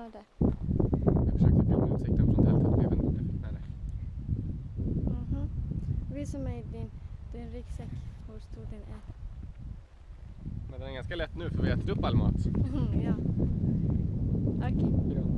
Ja, det. Jag försökte filma utsikten från tältet men jag vet inte när det. Mhm. Visa mig din, din ryggsäck. Hur stor den är. Men den är ganska lätt nu för vi har ätit upp all mat. ja. Okej. Ja.